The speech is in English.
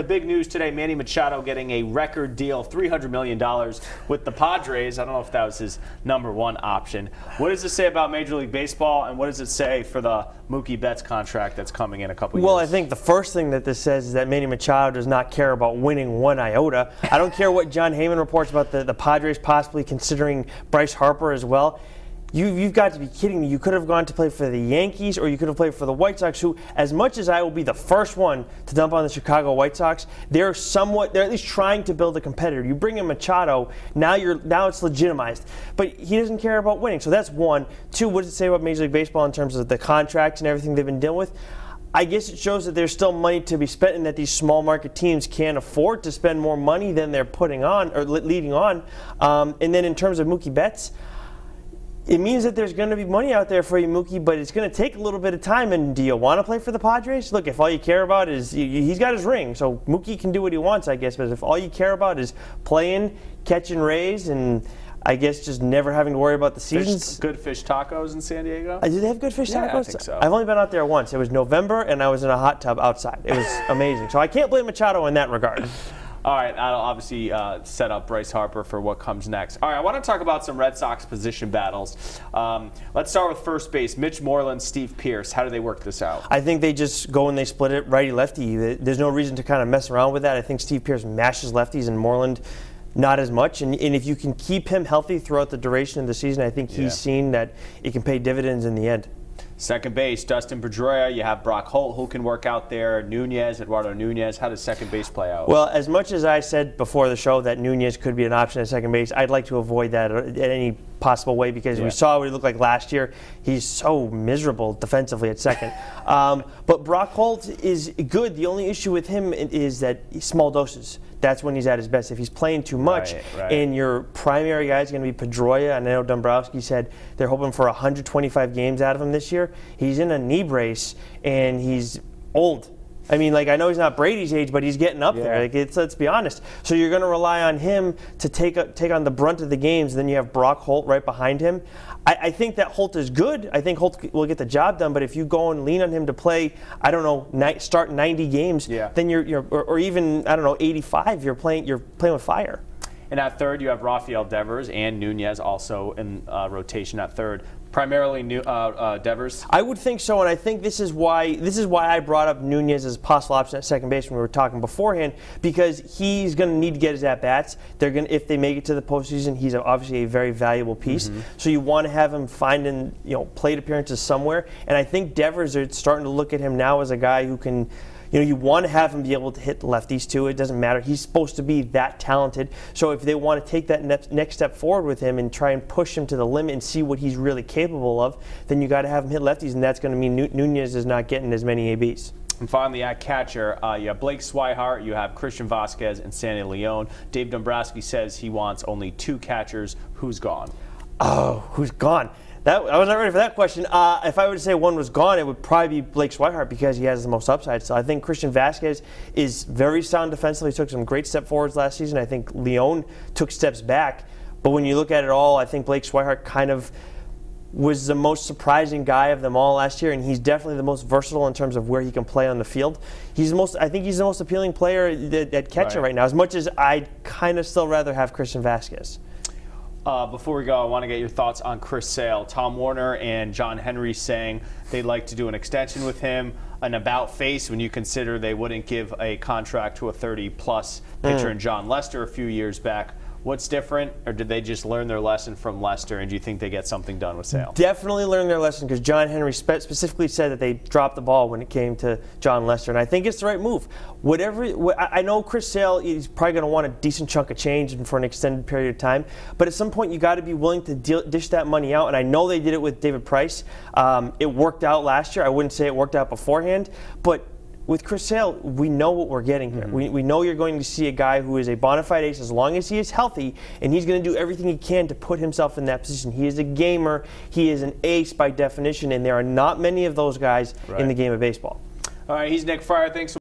the big news today Manny Machado getting a record deal, $300 million with the Padres. I don't know if that was his number one option. What does it say about Major League Baseball, and what does it say for the Mookie Betts contract that's coming in a couple well, years? I think the first thing that this says is that Manny Machado does not care about winning one iota. I don't care what Jon Heyman reports about the, the Padres possibly considering Bryce Harper as well you, you've got to be kidding me. You could have gone to play for the Yankees or you could have played for the White Sox, who, as much as I will be the first one to dump on the Chicago White Sox, they're somewhat, they're at least trying to build a competitor. You bring in Machado, now you're now it's legitimized. But he doesn't care about winning. So that's one. Two, what does it say about Major League Baseball in terms of the contracts and everything they've been dealing with? I guess it shows that there's still money to be spent and that these small market teams can't afford to spend more money than they're putting on or leading on. Um, and then in terms of Mookie Betts, it means that there's going to be money out there for you, Mookie, but it's going to take a little bit of time. And do you want to play for the Padres? Look, if all you care about is he's got his ring, so Mookie can do what he wants, I guess. But if all you care about is playing, catching rays, and I guess just never having to worry about the seasons. Fish, good fish tacos in San Diego. Uh, do they have good fish yeah, tacos? I think so. I've only been out there once. It was November, and I was in a hot tub outside. It was amazing. So I can't blame Machado in that regard. All right, that'll obviously uh, set up Bryce Harper for what comes next. All right, I want to talk about some Red Sox position battles. Um, let's start with first base. Mitch Moreland, Steve Pearce. How do they work this out? I think they just go and they split it righty lefty. There's no reason to kind of mess around with that. I think Steve Pearce mashes lefties and Moreland not as much. And, and if you can keep him healthy throughout the duration of the season, I think he's Yeah. seen that it can pay dividends in the end. Second base, Dustin Pedroia. You have Brock Holt, who can work out there. Nunez, Eduardo Nunez. How does second base play out? Well, as much as I said before the show that Nunez could be an option at second base, I'd like to avoid that at any possible way because Yeah. we saw what he looked like last year. He's so miserable defensively at second. um, but Brock Holt is good. The only issue with him is that small doses. That's when he's at his best. If he's playing too much, Right, right. and your primary guy is going to be Pedroia, and I know Dombrowski said they're hoping for 125 games out of him this year. He's in a knee brace, and he's old. I mean, like I know he's not Brady's age, but he's getting up there. Like it's, let's be honest. So you're going to rely on him to take a, take on the brunt of the games. Then you have Brock Holt right behind him. I, I think that Holt is good. I think Holt will get the job done. But if you go and lean on him to play, I don't know, ni- start 90 games, Yeah. then you're, you're or, or even I don't know 85. You're playing you're playing with fire. And at third, you have Rafael Devers and Nunez also in uh, rotation at third. Primarily New, uh, uh, Devers. I would think so, and I think this is why this is why I brought up Nunez as a possible option at second base when we were talking beforehand, because he's going to need to get his at bats. They're going to if they make it to the postseason, he's obviously a very valuable piece. So you want to have him finding you know plate appearances somewhere, and I think Devers are starting to look at him now as a guy who can. You know, you want to have him be able to hit lefties too. It doesn't matter. He's supposed to be that talented. So if they want to take that next next step forward with him and try and push him to the limit and see what he's really capable of, then you got to have him hit lefties, and that's going to mean Nu- Nunez is not getting as many ABs. And finally, at catcher, uh, you have Blake Swihart, you have Christian Vazquez, and Sandy Leon. Dave Dombrowski says he wants only two catchers. Who's gone? Oh, who's gone? That I was not ready for that question. Uh, if I were to say one was gone, it would probably be Blake Swihart because he has the most upside. So I think Christian Vazquez is very sound defensively. He took some great step forwards last season. I think Leon took steps back. But when you look at it all, I think Blake Swihart kind of was the most surprising guy of them all last year, and he's definitely the most versatile in terms of where he can play on the field. He's the most, I think, he's the most appealing player at, at catcher Right. right now. As much as I'd kind of still rather have Christian Vazquez. Uh, before we go, I want to get your thoughts on Chris Sale. Tom Werner and John Henry saying they'd like to do an extension with him. An about face when you consider they wouldn't give a contract to a 30 plus pitcher in Jon Lester a few years back. What's different, or did they just learn their lesson from Lester? And do you think they get something done with Sale? definitely learned their lesson because John Henry spe- specifically said that they dropped the ball when it came to Jon Lester, and I think it's the right move. Whatever wh- I I know, Chris Sale is probably going to want a decent chunk of change for an extended period of time, but at some point you got to be willing to deal, dish that money out. And I know they did it with David Price. Um, it worked out last year. I wouldn't say it worked out beforehand, but with Chris Sale, we know what we're getting here. Mm-hmm. We, we know you're going to see a guy who is a bona fide ace as long as he is healthy, and he's going to do everything he can to put himself in that position. He is a gamer. He is an ace by definition, and there are not many of those guys Right. in the game of baseball. All right, he's Nick Friar. Thanks.